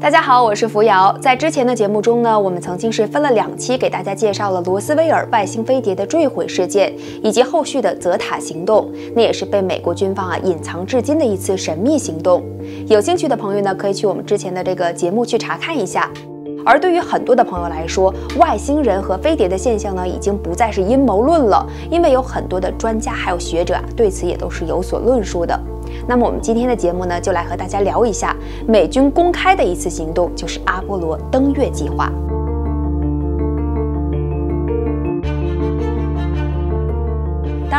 大家好，我是扶摇。在之前的节目中呢，我们曾经是分了两期给大家介绍了罗斯威尔外星飞碟的坠毁事件，以及后续的泽塔行动。那也是被美国军方啊隐藏至今的一次神秘行动。有兴趣的朋友呢，可以去我们之前的这个节目去查看一下。而对于很多的朋友来说，外星人和飞碟的现象呢，已经不再是阴谋论了，因为有很多的专家还有学者啊，对此也都是有所论述的。那么我们今天的节目呢，就来和大家聊一下美军公开的一次行动，就是阿波罗登月计划。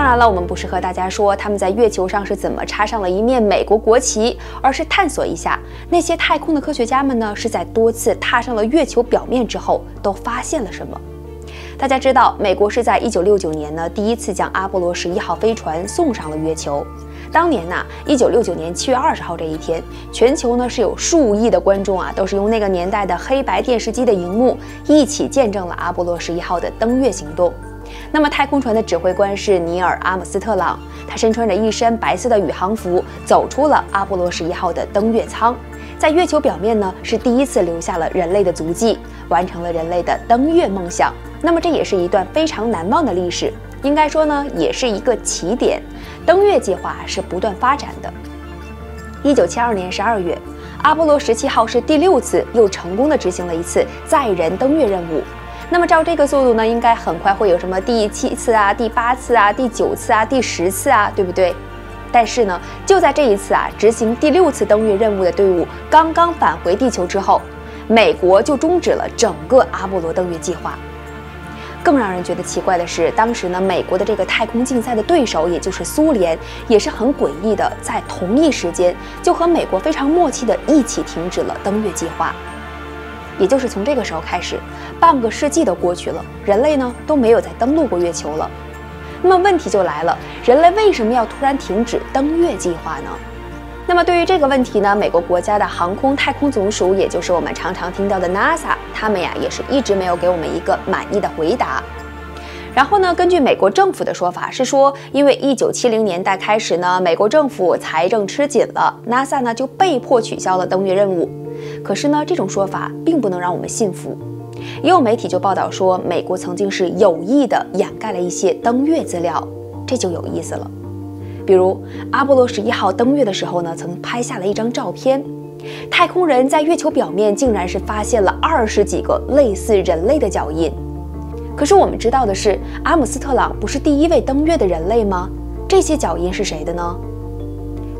当然了，我们不是和大家说他们在月球上是怎么插上了一面美国国旗，而是探索一下那些太空的科学家们呢是在多次踏上了月球表面之后都发现了什么。大家知道，美国是在一九六九年呢第一次将阿波罗十一号飞船送上了月球。当年呐，一九六九年七月二十号这一天，全球呢是有数亿的观众啊，都是用那个年代的黑白电视机的荧幕一起见证了阿波罗十一号的登月行动。那么，太空船的指挥官是尼尔·阿姆斯特朗，他身穿着一身白色的宇航服，走出了阿波罗十一号的登月舱，在月球表面呢是第一次留下了人类的足迹，完成了人类的登月梦想。那么，这也是一段非常难忘的历史，应该说呢，也是一个起点。登月计划是不断发展的。一九七二年十二月，阿波罗十七号是第六次又成功的执行了一次载人登月任务。那么照这个速度呢，应该很快会有什么第七次啊、第八次啊、第九次啊、第十次啊，对不对？但是呢，就在这一次啊，执行第六次登月任务的队伍刚刚返回地球之后，美国就终止了整个阿波罗登月计划。更让人觉得奇怪的是，当时呢，美国的这个太空竞赛的对手，也就是苏联，也是很诡异的，在同一时间就和美国非常默契的一起停止了登月计划。也就是从这个时候开始，半个世纪都过去了，人类呢都没有再登陆过月球了。那么问题就来了，人类为什么要突然停止登月计划呢？那么对于这个问题呢，美国国家的航空太空总署，也就是我们常常听到的 NASA，他们呀也是一直没有给我们一个满意的回答。然后呢，根据美国政府的说法是说，因为一九七零年代开始呢，美国政府财政吃紧了，NASA 呢就被迫取消了登月任务。可是呢，这种说法并不能让我们信服。也有媒体就报道说，美国曾经是有意的掩盖了一些登月资料，这就有意思了。比如阿波罗十一号登月的时候呢，曾拍下了一张照片，太空人在月球表面竟然是发现了二十几个类似人类的脚印。可是我们知道的是，阿姆斯特朗不是第一位登月的人类吗？这些脚印是谁的呢？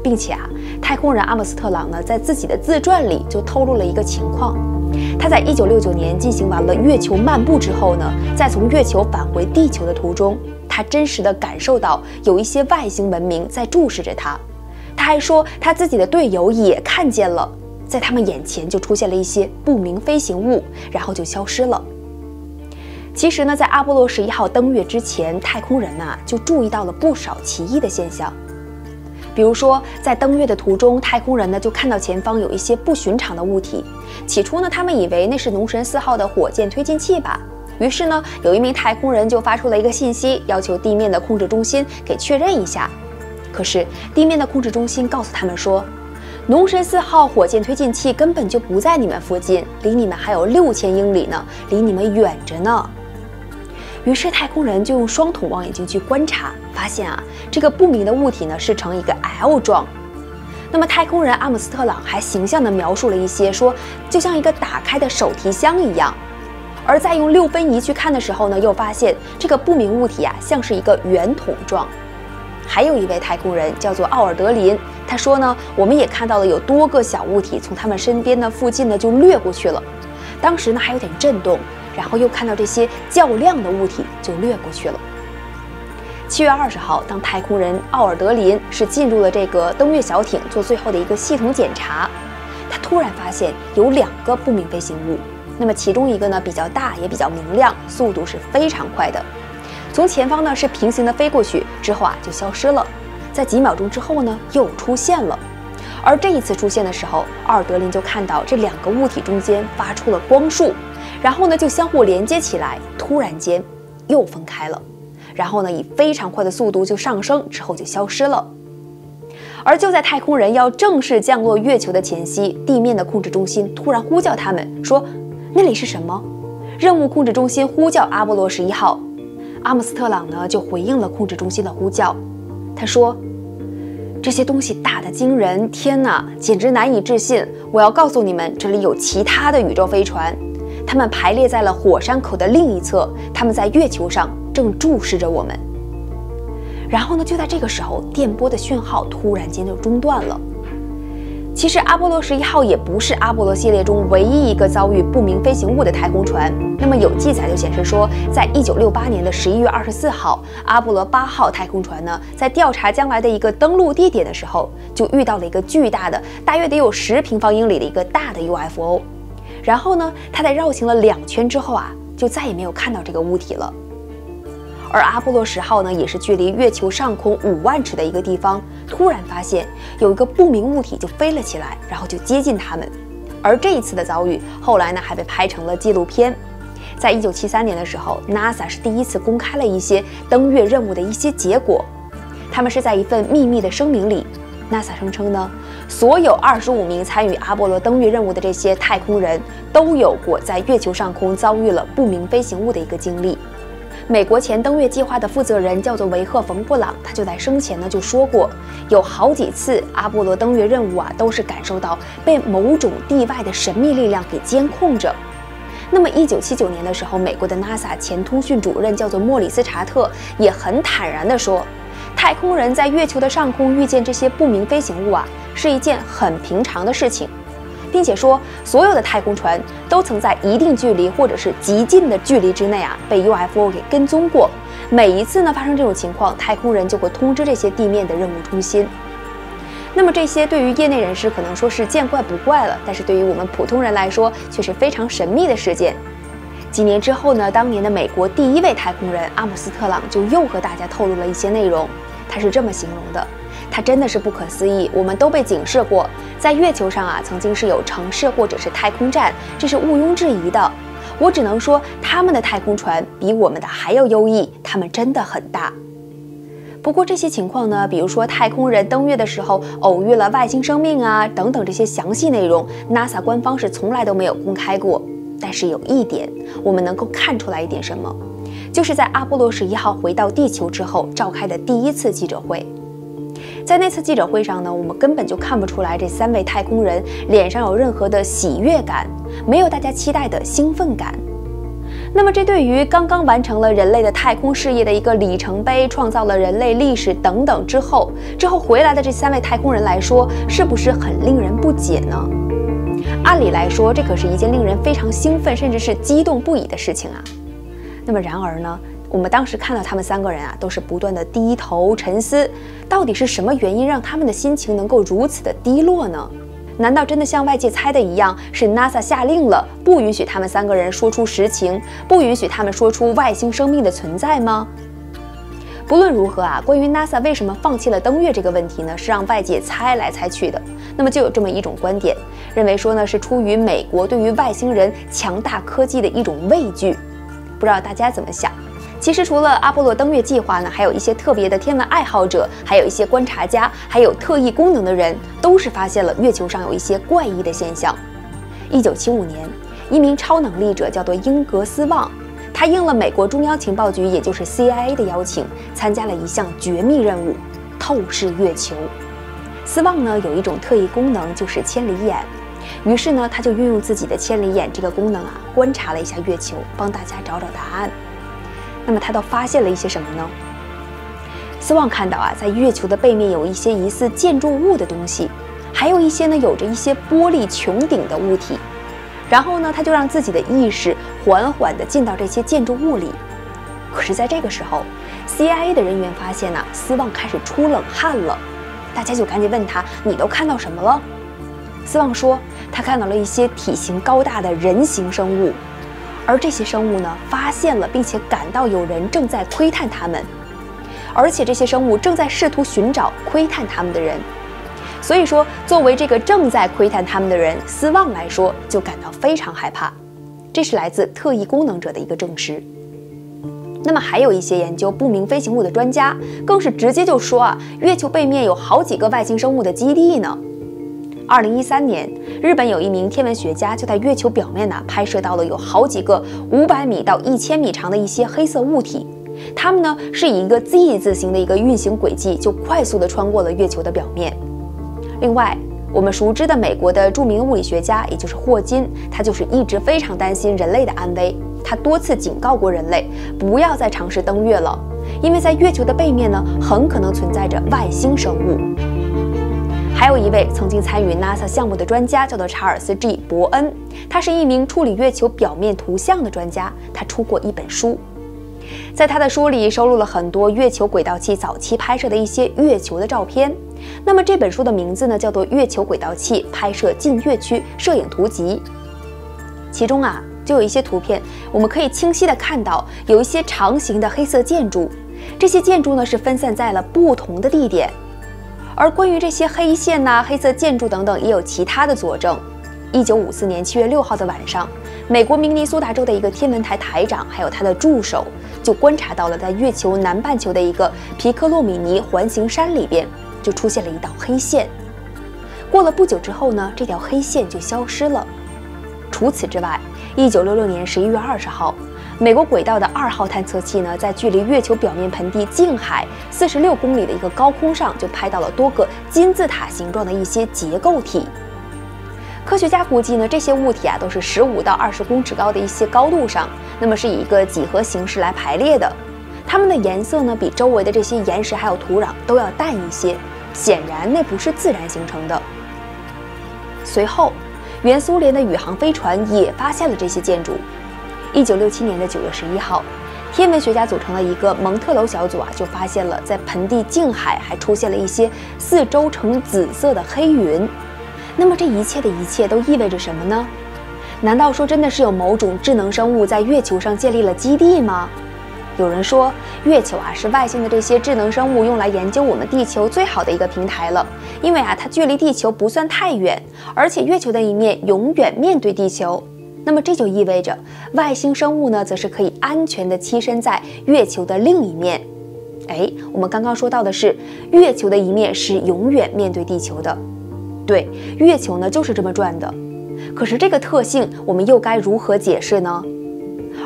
并且啊，太空人阿姆斯特朗呢，在自己的自传里就透露了一个情况：他在一九六九年进行完了月球漫步之后呢，在从月球返回地球的途中。他真实的感受到有一些外星文明在注视着他，他还说他自己的队友也看见了，在他们眼前就出现了一些不明飞行物，然后就消失了。其实呢，在阿波罗十一号登月之前，太空人呐就注意到了不少奇异的现象，比如说在登月的途中，太空人呢就看到前方有一些不寻常的物体，起初呢他们以为那是龙神四号的火箭推进器吧。于是呢，有一名太空人就发出了一个信息，要求地面的控制中心给确认一下。可是地面的控制中心告诉他们说，龙神四号火箭推进器根本就不在你们附近，离你们还有六千英里呢，离你们远着呢。于是太空人就用双筒望远镜去观察，发现啊，这个不明的物体呢是呈一个 L 状。那么太空人阿姆斯特朗还形象地描述了一些，说就像一个打开的手提箱一样。而在用六分仪去看的时候呢，又发现这个不明物体啊，像是一个圆筒状。还有一位太空人叫做奥尔德林，他说呢，我们也看到了有多个小物体从他们身边的附近呢就掠过去了。当时呢还有点震动，然后又看到这些较亮的物体就掠过去了。七月二十号，当太空人奥尔德林是进入了这个登月小艇做最后的一个系统检查，他突然发现有两个不明飞行物。那么其中一个呢比较大，也比较明亮，速度是非常快的。从前方呢是平行的飞过去，之后啊就消失了。在几秒钟之后呢又出现了。而这一次出现的时候，奥尔德林就看到这两个物体中间发出了光束，然后呢就相互连接起来，突然间又分开了，然后呢以非常快的速度就上升，之后就消失了。而就在太空人要正式降落月球的前夕，地面的控制中心突然呼叫他们说：“那里是什么？”任务控制中心呼叫阿波罗十一号，阿姆斯特朗呢就回应了控制中心的呼叫，他说：“这些东西大的惊人，天哪，简直难以置信！我要告诉你们，这里有其他的宇宙飞船，它们排列在了火山口的另一侧，它们在月球上正注视着我们。”然后呢？就在这个时候，电波的讯号突然间就中断了。其实，阿波罗十一号也不是阿波罗系列中唯一一个遭遇不明飞行物的太空船。那么，有记载就显示说，在一九六八年的十一月二十四号，阿波罗八号太空船呢，在调查将来的一个登陆地点的时候，就遇到了一个巨大的，大约得有十平方英里的一个大的 UFO。然后呢，他在绕行了两圈之后啊，就再也没有看到这个物体了。而阿波罗十号呢，也是距离月球上空五万尺的一个地方，突然发现有一个不明物体就飞了起来，然后就接近他们。而这一次的遭遇，后来呢还被拍成了纪录片。在一九七三年的时候，NASA 是第一次公开了一些登月任务的一些结果。他们是在一份秘密的声明里，NASA 声称呢，所有二十五名参与阿波罗登月任务的这些太空人都有过在月球上空遭遇了不明飞行物的一个经历。美国前登月计划的负责人叫做维赫·冯·布朗，他就在生前呢就说过，有好几次阿波罗登月任务啊，都是感受到被某种地外的神秘力量给监控着。那么，一九七九年的时候，美国的 NASA 前通讯主任叫做莫里斯·查特也很坦然地说，太空人在月球的上空遇见这些不明飞行物啊，是一件很平常的事情。并且说，所有的太空船都曾在一定距离或者是极近的距离之内啊，被 UFO 给跟踪过。每一次呢发生这种情况，太空人就会通知这些地面的任务中心。那么这些对于业内人士可能说是见怪不怪了，但是对于我们普通人来说却是非常神秘的事件。几年之后呢，当年的美国第一位太空人阿姆斯特朗就又和大家透露了一些内容，他是这么形容的。他真的是不可思议，我们都被警示过，在月球上啊，曾经是有城市或者是太空站，这是毋庸置疑的。我只能说，他们的太空船比我们的还要优异，他们真的很大。不过这些情况呢，比如说太空人登月的时候偶遇了外星生命啊等等这些详细内容，NASA 官方是从来都没有公开过。但是有一点，我们能够看出来一点什么，就是在阿波罗十一号回到地球之后召开的第一次记者会。在那次记者会上呢，我们根本就看不出来这三位太空人脸上有任何的喜悦感，没有大家期待的兴奋感。那么，这对于刚刚完成了人类的太空事业的一个里程碑，创造了人类历史等等之后，之后回来的这三位太空人来说，是不是很令人不解呢？按理来说，这可是一件令人非常兴奋，甚至是激动不已的事情啊。那么，然而呢？我们当时看到他们三个人啊，都是不断的低头沉思，到底是什么原因让他们的心情能够如此的低落呢？难道真的像外界猜的一样，是 NASA 下令了，不允许他们三个人说出实情，不允许他们说出外星生命的存在吗？不论如何啊，关于 NASA 为什么放弃了登月这个问题呢，是让外界猜来猜去的。那么就有这么一种观点，认为说呢，是出于美国对于外星人强大科技的一种畏惧。不知道大家怎么想？其实除了阿波罗登月计划呢，还有一些特别的天文爱好者，还有一些观察家，还有特异功能的人，都是发现了月球上有一些怪异的现象。一九七五年，一名超能力者叫做英格斯旺，他应了美国中央情报局，也就是 CIA 的邀请，参加了一项绝密任务——透视月球。斯旺呢有一种特异功能，就是千里眼，于是呢他就运用自己的千里眼这个功能啊，观察了一下月球，帮大家找找答案。那么他都发现了一些什么呢？斯旺看到啊，在月球的背面有一些疑似建筑物的东西，还有一些呢有着一些玻璃穹顶的物体。然后呢，他就让自己的意识缓缓地进到这些建筑物里。可是，在这个时候，CIA 的人员发现呢，斯旺开始出冷汗了。大家就赶紧问他：“你都看到什么了？”斯旺说：“他看到了一些体型高大的人形生物。”而这些生物呢，发现了并且感到有人正在窥探他们，而且这些生物正在试图寻找窥探他们的人。所以说，作为这个正在窥探他们的人，斯旺来说就感到非常害怕。这是来自特异功能者的一个证实。那么还有一些研究不明飞行物的专家，更是直接就说啊，月球背面有好几个外星生物的基地呢。二零一三年，日本有一名天文学家就在月球表面呢拍摄到了有好几个五百米到一千米长的一些黑色物体，它们呢是以一个 Z 字形的一个运行轨迹，就快速的穿过了月球的表面。另外，我们熟知的美国的著名物理学家，也就是霍金，他就是一直非常担心人类的安危。他多次警告过人类，不要再尝试登月了，因为在月球的背面呢，很可能存在着外星生物。还有一位曾经参与 NASA 项目的专家，叫做查尔斯 ·G· 伯恩，他是一名处理月球表面图像的专家，他出过一本书，在他的书里收录了很多月球轨道器早期拍摄的一些月球的照片。那么这本书的名字呢，叫做《月球轨道器拍摄近月区摄影图集》，其中啊。就有一些图片，我们可以清晰的看到有一些长形的黑色建筑，这些建筑呢是分散在了不同的地点。而关于这些黑线呐、黑色建筑等等，也有其他的佐证。一九五四年七月六号的晚上，美国明尼苏达州的一个天文台台长还有他的助手，就观察到了在月球南半球的一个皮克洛米尼环形山里边，就出现了一道黑线。过了不久之后呢，这条黑线就消失了。除此之外，一九六六年十一月二十号，美国轨道的二号探测器呢，在距离月球表面盆地近海四十六公里的一个高空上，就拍到了多个金字塔形状的一些结构体。科学家估计呢，这些物体啊，都是十五到二十公尺高的一些高度上，那么是以一个几何形式来排列的。它们的颜色呢，比周围的这些岩石还有土壤都要淡一些，显然那不是自然形成的。随后。原苏联的宇航飞船也发现了这些建筑。一九六七年的九月十一号，天文学家组成了一个蒙特楼小组啊，就发现了在盆地近海还出现了一些四周呈紫色的黑云。那么这一切的一切都意味着什么呢？难道说真的是有某种智能生物在月球上建立了基地吗？有人说，月球啊是外星的这些智能生物用来研究我们地球最好的一个平台了，因为啊它距离地球不算太远，而且月球的一面永远面对地球，那么这就意味着外星生物呢则是可以安全的栖身在月球的另一面。哎，我们刚刚说到的是月球的一面是永远面对地球的，对，月球呢就是这么转的。可是这个特性我们又该如何解释呢？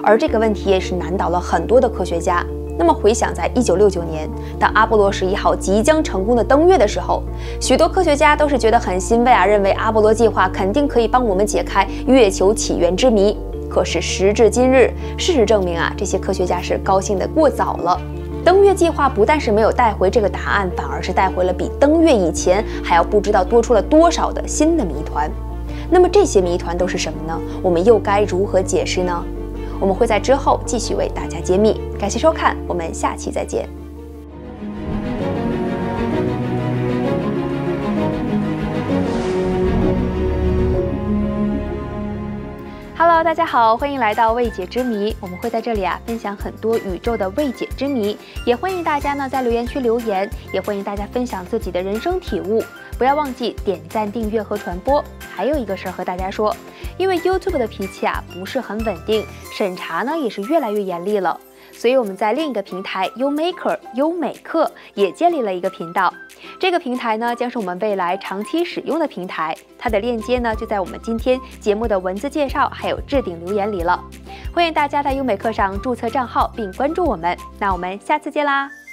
而这个问题也是难倒了很多的科学家。那么回想，在一九六九年，当阿波罗十一号即将成功的登月的时候，许多科学家都是觉得很欣慰啊，认为阿波罗计划肯定可以帮我们解开月球起源之谜。可是时至今日，事实证明啊，这些科学家是高兴的过早了。登月计划不但是没有带回这个答案，反而是带回了比登月以前还要不知道多出了多少的新的谜团。那么这些谜团都是什么呢？我们又该如何解释呢？我们会在之后继续为大家揭秘。感谢收看，我们下期再见。Hello，大家好，欢迎来到未解之谜。我们会在这里啊分享很多宇宙的未解之谜，也欢迎大家呢在留言区留言，也欢迎大家分享自己的人生体悟。不要忘记点赞、订阅和传播。还有一个事儿和大家说，因为 YouTube 的脾气啊不是很稳定，审查呢也是越来越严厉了，所以我们在另一个平台 YouMaker 优美课也建立了一个频道。这个平台呢将是我们未来长期使用的平台，它的链接呢就在我们今天节目的文字介绍还有置顶留言里了。欢迎大家在优美课上注册账号并关注我们。那我们下次见啦！